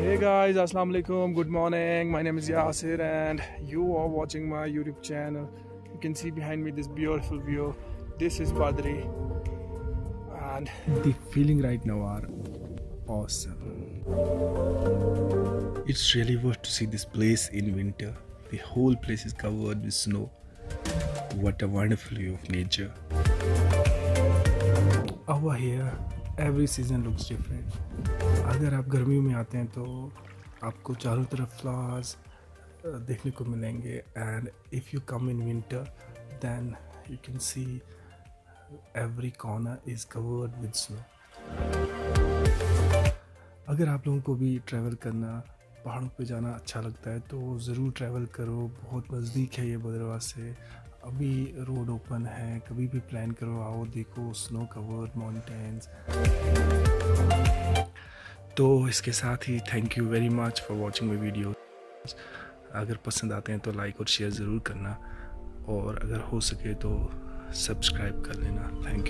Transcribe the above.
guys, assalamu alaikum, good morning. My name is Yasir and you are watching my YouTube channel. You can see behind me this beautiful view. This is Badri and the feeling right now are awesome. It's really worth to see this place in winter. The whole place is covered with snow. What a wonderful view of nature. Over here, every season looks different. अगर आप गर्मियों में आते हैं तो आपको चारों तरफ़ फ्लावर्स देखने को मिलेंगे and if you come in winter then you can see every corner is covered with snow अगर आप लोगों को भी ट्रैवल करना, पहाड़ों पे जाना अच्छा लगता है तो ज़रूर ट्रैवल करो। बहुत नज़दीक है ये भद्रवा से। अभी रोड ओपन है, कभी भी प्लान करो, आओ देखो स्नो कवर माउंटेन्स तो इसके साथ ही thank you very much for watching my video अगर पसंद आते हैं तो लाइक और शेयर ज़रूर करना और अगर हो सके तो सब्सक्राइब कर लेना. Thank you